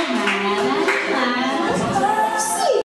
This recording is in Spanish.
hermanada.